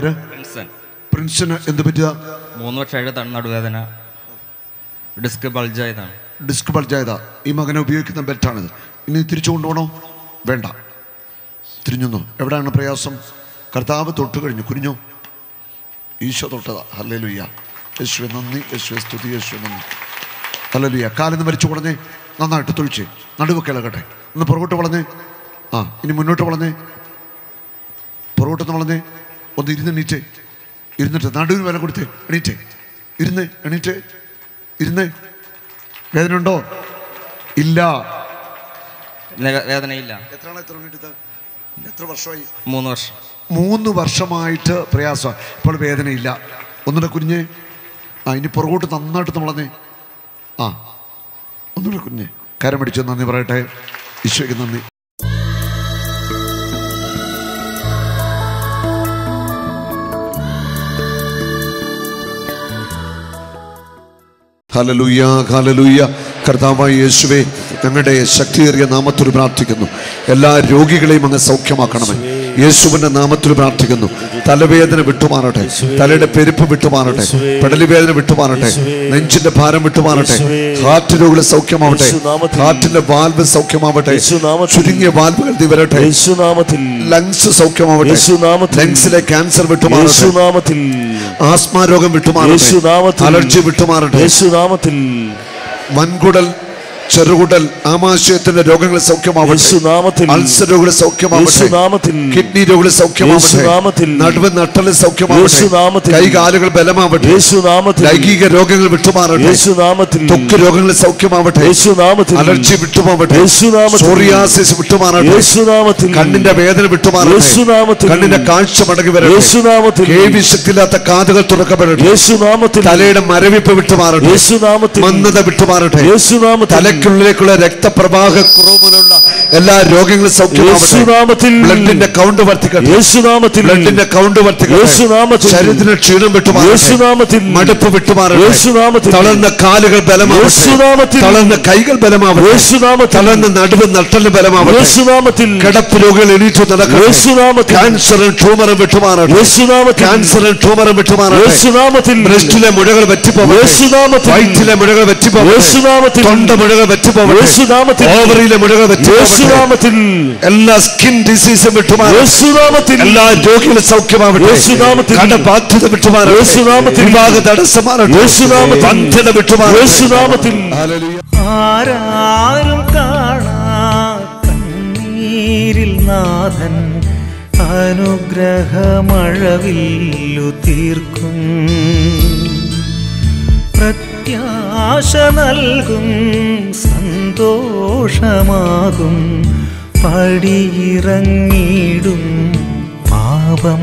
പേര്? പ്രിൻസന് എന്ത് പറ്റിയ മൂന്ന് വർഷമായിട്ട് നടുവേദന. ഡിസ്ക് ബൾജായതാണ്. ഡിസ്ക് ബൾജായതാ. ഈ മകനെ ഉപയോഗിക്കുന്ന ബെൽറ്റാണിത്. ഇനി തിരിച്ചു കൊണ്ടുപോകണോ? വേണ്ട. തിരിഞ്ഞു എവിടെയാണ് പ്രയാസം? കർത്താവ് തൊട്ട് കഴിഞ്ഞു. കുരിഞ്ഞു ഈശോ തൊട്ടതാ. ഹല്ലേലൂയ്യ. യേശുവെ നന്ദി. യേശുവെ സ്തുതി. യേശുവെ നന്ദി. ഹല്ലേലൂയ്യ. കാലിന്ന് മരിച്ചു വളഞ്ഞേ നന്നായിട്ട് തൊഴിച്ച് നടുവൊക്കെ ഇളകട്ടെ. ഒന്ന് പുറകോട്ട് വളഞ്ഞേ. ആ ഇനി മുന്നോട്ട് വളഞ്ഞേ. പുറകോട്ടൊന്ന് വളഞ്ഞേ. ഒന്ന് ഇരുന്ന് എണീറ്റേ. ഇരുന്നിട്ട് നടുവിന് വില കൊടുത്തേ എണീറ്റേ. ഇരുന്ന് എണീറ്റേ. ഇരുന്ന്. വേദന ഉണ്ടോ ഇല്ല വേദനയില്ല. എത്ര എത്ര എത്ര വർഷമായി? മൂന്ന് വർഷം. മൂന്ന് വർഷമായിട്ട് പ്രയാസമാണ്. ഇപ്പോൾ വേദനയില്ല. ഒന്നുകൂടെ കുഞ്ഞ്. ആ ഇനി പുറകോട്ട് നന്നായിട്ട് നമ്മളന്നേ ആ ഒന്നുകൂടെ കുഞ്ഞ്. കരം പിടിച്ചു നന്ദി പറയട്ടെ. ഈശോയ്ക്ക് നന്ദി. ഹലലൂയ ഹലലൂയ കർത്താവായ യേശുവേ ഞങ്ങളുടെ ശക്തിയേറിയ നാമത്തിൽ പ്രാർത്ഥിക്കുന്നു. എല്ലാ രോഗികളെയും അങ്ങ് സൗഖ്യമാക്കണമേ. യേശുവിന്റെ നാമത്തിൽ പ്രാർത്ഥിക്കുന്നു. തലവേദന വിട്ടുമാറട്ടെ. തലയുടെ പെരുപ്പ് വിട്ടുമാറട്ടെ. പെടലി വേദന വിട്ടുമാറട്ടെ. നെഞ്ചിന്റെ ഭാരം വിട്ടുമാറട്ടെ. ഹാർട്ട് രോഗികൾ സൗഖ്യമാവട്ടെ. ഹാർട്ടിന്റെ വാൽവ് സൗഖ്യമാവട്ടെ. ചുരുങ്ങിയ വാൽവുകൾ വരട്ടെ ലങ്സ് സൗഖ്യമാവട്ടെ. ലങ്സിലെ ക്യാൻസർ വിട്ടുമാറട്ടെ. ആസ്മ രോഗം വിട്ടുമാറട്ടെ. അലർജി വിട്ടുമാറട്ടെ. വൻകുടൽ ചെറുകുടൽ ആമാശയത്തിന്റെ രോഗങ്ങൾ സൗഖ്യമാവട്ടെ സൗഖ്യമാവട്ടെ. കിഡ്നി രോഗങ്ങൾ സൗഖ്യമാവട്ടെ യേശുനാമത്തിൽ. നടുവ് നട്ടൽ സൗഖ്യമാവട്ടെ. കൈകാലുകൾ ബലമാവട്ടെ ലൈംഗിക രോഗങ്ങൾ വിട്ടുമാറട്ടെ ത്വക്ക് രോഗങ്ങൾ സൗഖ്യമാവട്ടെ അലർജി വിട്ടുമാവട്ടെ. സോറിയാസിസ് വിട്ടുമാറട്ടെ കണ്ണിന്റെ വേദന വിട്ടുമാറട്ടെ. കണ്ണിന്റെ കാഴ്ച മടങ്ങി വരട്ടെ ശക്തിയില്ലാത്ത കാതുകൾ തുറക്കപ്പെടട്ടെ തലയുടെ മരവിപ്പ് വിട്ടുമാറട്ടെ മന്ദത വിട്ടുമാറട്ടെ യേശുനാമത്തിൽ തലയ്ക്കുള്ളിലേക്കുള്ള രക്തപ്രവാഹ കുറവുകളുള്ള എല്ലാ രോഗങ്ങളും സൗഖ്യമാവട്ടെ ബ്ലഡിന്റെ കൗണ്ട് വർദ്ധിക്കട്ടെ യേശുനാമത്തിൽ ബ്ലഡിന്റെ കൗണ്ട് വർദ്ധിക്കട്ടെ യേശുനാമത്തിൽ. ശരീരത്തിന് ക്ഷീണം വിട്ടുമാറട്ടെ യേശുനാമത്തിൽ മടുപ്പ് വിട്ടുമാറട്ടെ യേശുനാമത്തിൽ തളർന്ന കാലുകൾ ബലമാവട്ടെ യേശുനാമത്തിൽ തളർന്ന കൈകൾ ബലമാവട്ടെ യേശുനാമത്തിൽ തളർന്ന നടുവ് നട്ടൽ ബലമാവട്ടെ യേശുനാമത്തിൽ കിടപ്പ് രോഗികൾ എണീറ്റു നടക്കട്ടെ യേശുനാമത്തിൽ ക്യാൻസറും ട്യൂമറും വിട്ടുമാറട്ടെ യേശുനാമത്തിൽ ക്യാൻസറും ട്യൂമറും വിട്ടുമാറട്ടെ യേശുനാമത്തിൽ ബ്രസ്റ്റിലെ മുഴകൾ വറ്റിപ്പോവട്ടെ യേശുനാമത്തിൽ വയറ്റിലെ മുഴകൾ വറ്റിപ്പോവട്ടെ യേശുനാമത്തിൽ തൊണ്ട മുഴകൾ ഓവറിയിലെ മുഴകൾ യേശുനാമത്തിൽ എല്ലാ സ്കിൻ ഡിസീസും വിട്ടുമാറട്ടെ യേശുനാമത്തിൽ എല്ലാ രോഗികളും സൗഖ്യമാവട്ടെ. കടബാധ്യത വിട്ടുമാറട്ടെ. വിവാഹ തടസ്സമാറട്ടെ വിട്ടുമാറട്ടെ യേശുനാമത്തിൽ ഹല്ലേലൂയ. ആരാരും കാണാ കണ്ണീരിൽ നാഥൻ അനുഗ്രഹമഴവില്ലു തീർക്കും പ്രത്യാശ നൽകും സന്തോഷമാകും. പടിയിറങ്ങിടും പാപം.